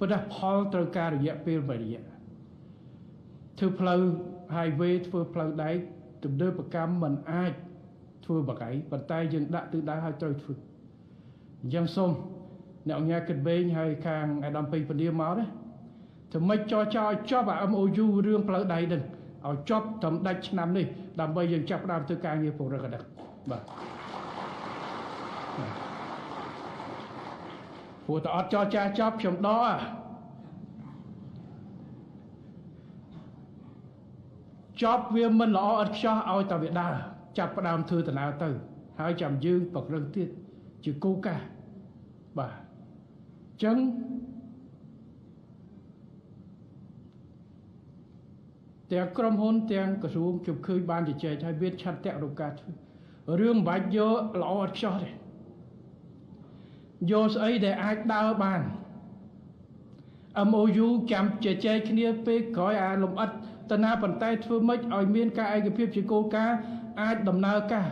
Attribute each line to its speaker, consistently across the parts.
Speaker 1: ប៉ុន្តែផលត្រូវការរយៈពេលមួយរយៈធ្វើផ្លូវ highway ធ្វើផ្លូវដែកទំនើបកម្មមិនអាចធ្វើបកៃប៉ុន្តែយើងដាក់ទិសដៅឲ្យត្រូវធ្វើអញ្ចឹងសូមអ្នកអង្គការគិតវែងហើយខាងអាដាមពេញពលាមកណាធ្វើម៉េចចរចាឲ្យចប់អា MOU រឿងផ្លូវដៃនឹងឲ្យចប់ត្រឹមដាច់ឆ្នាំនេះដើម្បីយើងចាប់ផ្ដើមធ្វើការងារពង្រឹងកណ្ដឹងបាទ ព្រោះតើអត់ចរចាចប់ខ្ញុំដកចប់វាមិនល្អឥតខ្ចោះឲ្យតែវាដើរចាប់ផ្ដើមធ្វើដំណើរទៅ ហើយចាំយើងពង្រឹងទៀតជាគោលការណ៍បាទអញ្ចឹងទាំងក្រុមហ៊ុនទាំងក្រសួងជុំឃើញបានជជែកហើយវាឆន្ទៈក្នុងការធ្វើរឿងមិនបាច់យកល្អឥតខ្ចោះទេ យកស្អីដែលអាចដើរបាន MOU ចាំជជែកគ្នាពេលក្រោយអាលំអិតតណាប៉ុន្តែធ្វើម៉េចឲ្យមានការឯកភាពជាគោលការណ៍អាចដំណើរការ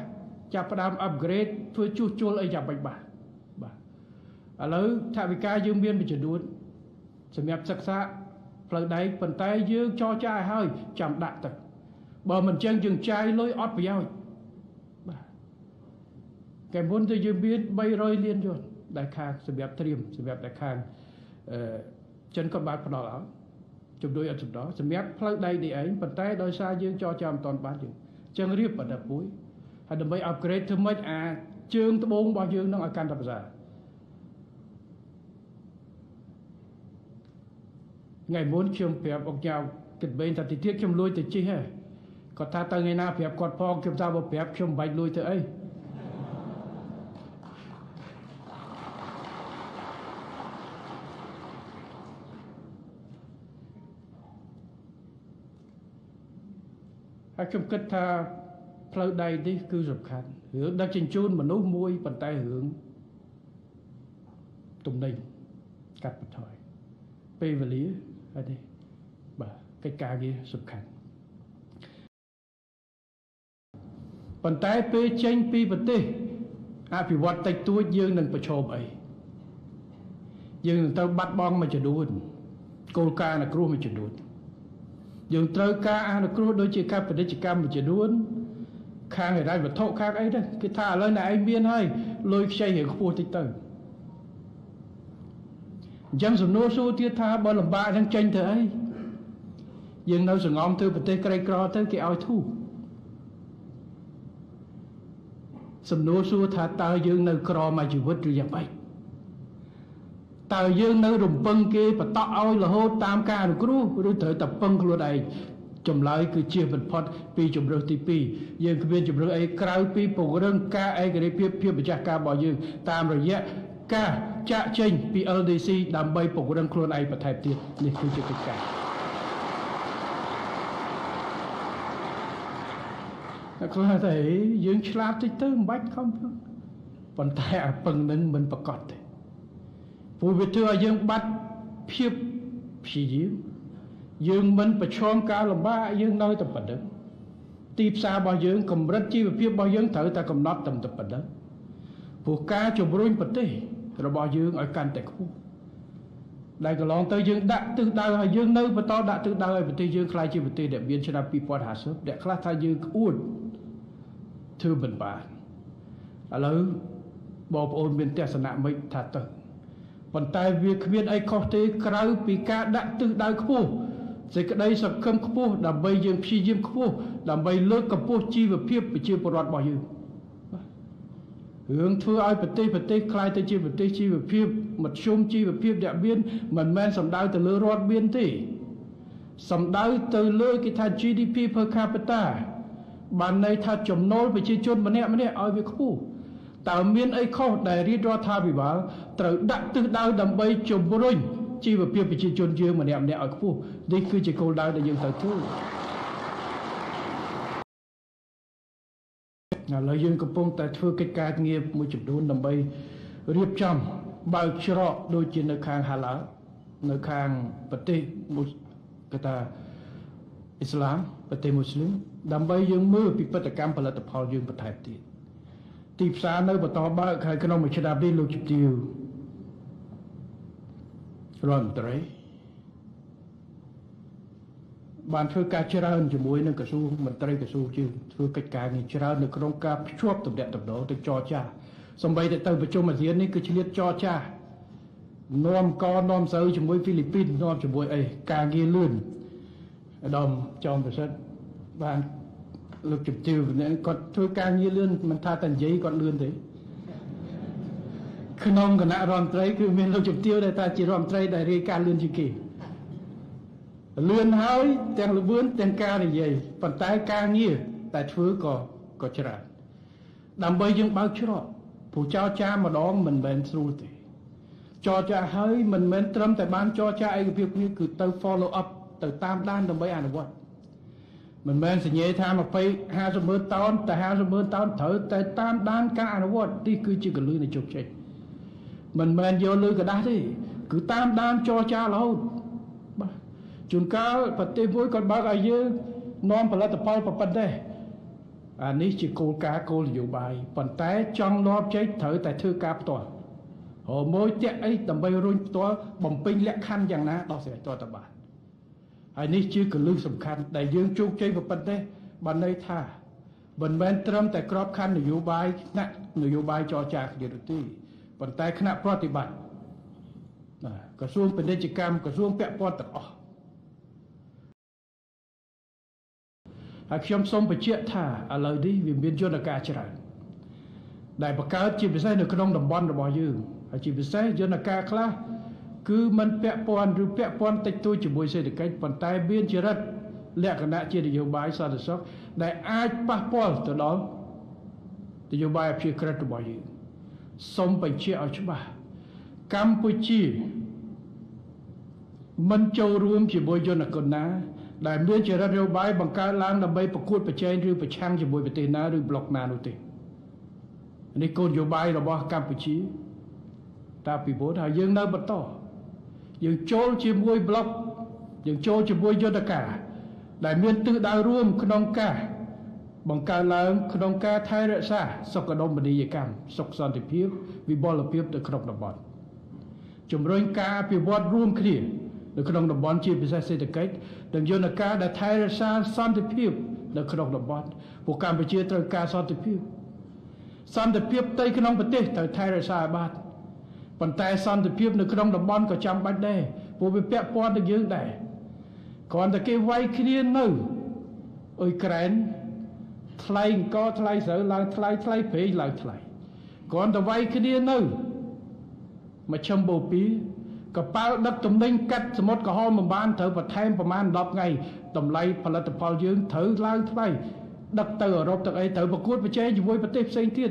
Speaker 1: ចាប់ផ្ដើម upgrade ធ្វើជួសជុលអីយ៉ាងម៉េចបាទបាទឥឡូវថាវិការយើងមានមួយចំនួនសម្រាប់សិក្សាផ្លូវដែកប៉ុន្តែយើងចរចាឲ្យហើយចាំដាក់ទៅបើមិនចឹងយើងចាយលុយអត់ប្រយោជន៍បាទកែមុនទៅយើងមាន300លានយន្ត ដែលខាងសម្រាប់ត្រៀមសម្រាប់តែខាងអឺចិនក៏បានផ្ដល់ឲ្យជំនួយអត់ចំដសម្រាប់ផ្លូវដីនេះឯងប៉ុន្តែដោយសារយើងចរចាមិនតាន់បានយើងចឹងរៀបបណ្ឌិតពួយហើយដើម្បី upgrade ធ្វើម៉េចអាជើងត្បូងរបស់យើងនឹងឲ្យកាន់តែប្រសើរថ្ងៃមុនខ្ញុំប្រាប់អង្គការគិតបែងថាទីទៀតខ្ញុំលួចទៅជិះហ៎គាត់ថាទៅថ្ងៃណាប្រាប់គាត់ផងខ្ញុំថាបើប្រាប់ខ្ញុំមិនបាច់លួចទៅអី ហើយខ្ញុំគិតថាផ្លូវដែកនេះគឺសំខាន់រឿងដឹកជញ្ជូនមនុស្សមួយប៉ុន្តែរឿងទំនិញកាត់បន្ថយពេលវេលាហើយនេះបាទកិច្ចការងារសំខាន់ប៉ុន្តែពេលចេញពីប្រទេសអភិវឌ្ឍតិចតួចយើងនឹងប្រឈមអីយើងនឹងត្រូវបាត់បង់មួយចំនួនគោលការណ៍នៃគ្រោះមួយចំនួន យើងត្រូវការអនុគ្រោះដូចជាការពាណិជ្ជកម្មមួយចំនួនខាងហិរញ្ញវត្ថុខាងអីទៅគេថាឥឡូវណែឯងមានហើយលុយខ្ចីរៀងខ្ពស់តិចទៅអញ្ចឹងសំណួរសួរទៀតថាបើលំបាកហ្នឹងចេញទៅអីយើងនៅសងំទៅប្រទេសក្រីក្រទៅគេឲ្យធូរសំណួរសួរថាតើយើងនៅក្រមួយជីវិតឬយ៉ាងម៉េច តើយើងនៅរំពឹងគេបតក់ឲ្យរហូតតាមការអនុគ្រោះឬត្រូវតែពឹងខ្លួនឯងចម្លើយគឺជាបំផុតពីជំរើសទី2យើងគ្មានជំរើសអីក្រៅពីពង្រឹងការឯករាជ្យភាពភាពម្ចាស់ការរបស់យើងតាមរយៈការចាក់ចេញពី LDC ដើម្បីពង្រឹងខ្លួនឯងបន្ថែមទៀតនេះគឺជាកិច្ចការតែខ្លះតែយើងឆ្លាតតិចទៅមិនបាច់ខំប៉ុន្តែអាពឹងនឹងមិនប្រកបទេ ព្រោះវាធ្វើឲ្យយើងបាត់ភាពព្យាយាមយើងមិនប្រឈមការលំបាកយើងនៅតែប៉ុណ្្នឹងទីផ្សាររបស់យើងកម្រិតជីវភាពរបស់យើងត្រូវតែកំណត់ត្រឹមតែប៉ុណ្្នឹងព្រោះការជំរុញប្រទេសរបស់យើងឲ្យកាន់តែខ្ពស់ដែលកន្លងទៅយើងដាក់ទិសដៅឲ្យយើងនៅបន្តដាក់ទិសដៅឲ្យប្រទេសយើងខ្លាយជាប្រទេសដែលមានឆ្នាំ2050ដែលខ្លះថាយើងក្អួតធ្វើមិនបានឥឡូវបងប្អូនមានទស្សនៈមិនថាទៅ ប៉ុន្តែវាគ្មានអីខុសទេក្រៅពីការដាក់ទិសដៅខ្ពស់សេចក្តីសង្ឃឹមខ្ពស់ដើម្បីយើងព្យាយាមខ្ពស់ដើម្បីលើកកម្ពស់ជីវភាពប្រជាពលរដ្ឋរបស់យើងរឿងធ្វើឲ្យប្រទេសប្រទេសខ្លាយទៅជាប្រទេសជីវភាពមធ្យមជីវភាពដែលមានមិនមែនសំដៅទៅលើរដ្ឋមានទេសំដៅទៅលើគេថា GDP per capita បានន័យថាចំណូលប្រជាជនម្នាក់ម្នាក់ឲ្យវាខ្ពស់ តើមានអីខុសដែលរាជរដ្ឋាភិបាលត្រូវដាក់ទិសដៅដើម្បីជំរុញជីវភាពប្រជាជនយើងម្នាក់ម្នាក់ឲ្យខ្ពស់នេះគឺជាគោលដៅដែលយើងត្រូវធ្វើឥឡូវយើងកំពុងតែធ្វើកិច្ចការងារមួយចំនួនដើម្បីរៀបចំបើកច្រកដូចជានៅខាងហាឡានៅខាងប្រទេសគេថាអ៊ីស្លាមប្រទេសមូស្លីមដើម្បីយើងមើលពីបដកម្មផលិតផលយើងបន្ថែមទៀត ទីផ្សារនៅបន្តបើកហើយក្នុងមួយឆ្នាំនេះលោកជំទាវរដ្ឋមន្ត្រីបានធ្វើការច្រើនជាមួយនឹងក្រសួងមន្ត្រីក្រសួងយើងធ្វើកិច្ចការនេះច្រើននៅក្នុងការភ្ជាប់ទំនាក់ទំនងទៅចរចាសំបីតែទៅប្រជុំអាស៊ាននេះគឺឆ្លៀតចរចានាំកនាំស្រូវជាមួយហ្វីលីពីននាំជាមួយអីការងារលឿនអាដាមចំប្រសិទ្ធបាន លោកជំទាវគាត់ធ្វើការងារលឿនមិនថាតែនិយាយគាត់លឿនទេក្នុងគណៈរដ្ឋមន្ត្រីគឺមានលោកជំទាវដែលថាជារដ្ឋមន្ត្រីដែលរាយការណ៍លឿនជាងគេលឿនហើយទាំងលឿនទាំងការនិយាយប៉ុន្តែការងារតែធ្វើក៏ក៏ច្រើនដើម្បីយើងបើកច្រកព្រោះចោចាម្ដងមិនមែនស្រួលទេចរចាហើយមិនមែនត្រឹមតែបានចរចាឯកភាពគ្នាគឺទៅ follow up ទៅតាមដានដើម្បីអនុវត្ត មិនមែនសញ្ញាថា20 50ម៉ឺនតោនតែ50ម៉ឺនតោនត្រូវតែតាមដានការអនុវត្តនេះគឺជាកលឹះនៃជោគជ័យមិនមែនយកលុយកដាស់ទេគឺតាមដានចរចារហូតបាទជួនកាលប្រទេសមួយគាត់បើកឲ្យយើងនាំផលិតផលប្រប៉ុណ្ណេះអានេះជាគោលការណ៍គោលនយោបាយប៉ុន្តែចង់នាំចេញត្រូវតែធ្វើការផ្ទាល់រមួយតាក់អីដើម្បីរុញផ្ទាល់បំពេញលក្ខខណ្ឌយ៉ាងណាដល់ស្រេចតតបាន ហើយនេះជាកលឹះសំខាន់ដែលយើងជោគជ័យប្រប៉ុណ្ណេះបានន័យថាមិនមែនត្រឹមតែក្របខ័ណ្ឌនយោបាយថ្នាក់នយោបាយចរចាគ្នាទេប៉ុន្តែគណៈប្រតិបត្តិក្រសួងពាណិជ្ជកម្មក្រសួងពាក់ព័ន្ធទាំងអស់ហើយខ្ញុំសូមបញ្ជាក់ថាឥឡូវនេះវាមានយន្តការច្រើនដែលបង្កើតជាពិសេសនៅក្នុងតំបន់របស់យើងហើយជាពិសេសយន្តការខ្លះ គឺมันពាក់ព័ន្ធឬពាក់ព័ន្ធតិចតួចជាមួយសេដ្ឋកិច្ចប៉ុន្តែមានចរិតលក្ខណៈជានយោបាយសន្តិសុខដែលអាចប៉ះពាល់ទៅដល់នយោបាយអភិក្រិតរបស់យើងសូមបញ្ជាក់ឲ្យច្បាស់កម្ពុជាមិនចូលរួមជាមួយយន្តការណា ដែលមានចរិតនយោបាយបង្កើតឡើងដើម្បីប្រកួតប្រជែងឬប្រឆាំងជាមួយប្រទេសណាឬប្លុកណានោះទេនេះគោលនយោបាយរបស់កម្ពុជាតាពីមុនហើយយើងនៅបន្ត យើងចូលជាមួយប្លុកយើងចូលជាមួយយន្តការ ដែលមានទិសដៅរួមក្នុងការបង្កើតឡើងក្នុងការថែរក្សាសុខដុមនីយកម្មសុខសន្តិភាពវិបលភាពនៅក្នុងតំបន់ជំរុញការអភិវឌ្ឍរួមគ្នានៅក្នុងតំបន់ជាពិសេសសេដ្ឋកិច្ចនិងយន្តការដែលថែរក្សាសន្តិភាពនៅក្នុងតំបន់ពួកកម្ពុជាត្រូវការសន្តិភាពសន្តិភាពផ្ទៃក្នុងប្រទេសត្រូវថែរក្សាឲ្យបាន ប៉ុន្តែសន្តិភាពនៅក្នុងតំបន់ក៏ចាំបាច់ដែរព្រោះវាពាក់ព័ន្ធនឹងយើងដែរគ្រាន់តែគេវាយគ្នានៅអ៊ុយក្រែនថ្លៃអង្គថ្លៃស្រូវឡើងថ្លៃថ្លៃប្រេងឡើងថ្លៃគ្រាន់តែវាយគ្នានៅមជ្ឈមបូព៌ាកប៉ាល់ដឹកទំនិញកាត់សមុទ្រក្រហមមិនបានត្រូវបន្ថែមប្រមាណ10ថ្ងៃតម្លៃផលិតផលយើងត្រូវឡើងថ្លៃដឹកទៅអឺរ៉ុបទឹកអីត្រូវប្រកួតប្រជែងជាមួយប្រទេសផ្សេងទៀត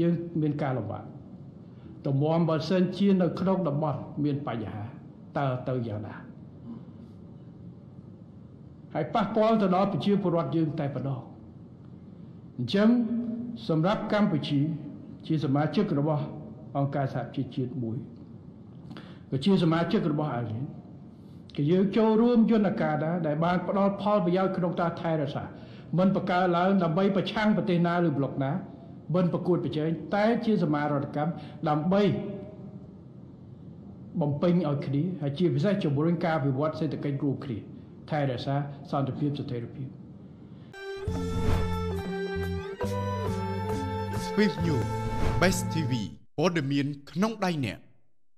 Speaker 1: យើងមានការលំបាក តម្រាំបើសិនជានៅក្នុងតំបន់មានបញ្ហាតើទៅយ៉ាងណាហើយប៉ះពាល់ទៅដល់ប្រជាពលរដ្ឋយើងតែប៉ុណ្ណោះអញ្ចឹងសម្រាប់កម្ពុជា ជាសមាជិករបស់អង្គការសហជីវជាតិមួយក៏ជាសមាជិករបស់អាស៊ានក៏យើងចូលរួមយន្តការដែរដែលបានផ្ដល់ផលប្រយោជន៍ក្នុងការថែរក្សាមិនបង្កើតឡើងដើម្បីប្រឆាំងប្រទេសណាឬប្លុកណា មិនប្រកួតប្រជែងតែជាសមារដ្ឋកម្មដើម្បីបំពេញឲ្យគ្នាហើយជាពិសេសជំរុញការវិវត្តសេដ្ឋកិច្ចរួមគ្នាថែរក្សាសន្តិភាពស្ថិរភាព
Speaker 2: Swift News Best TV ព័ត៌មានក្នុងដៃអ្នក